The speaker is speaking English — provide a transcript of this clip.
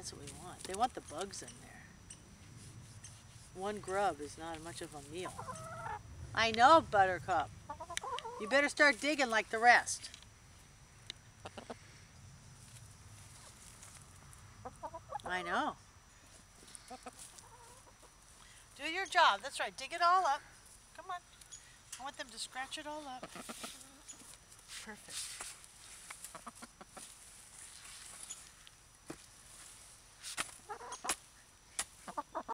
That's what we want. They want the bugs in there. One grub is not much of a meal. I know, Buttercup. You better start digging like the rest. I know. Do your job. That's right. Dig it all up. Come on. I want them to scratch it all up. Perfect.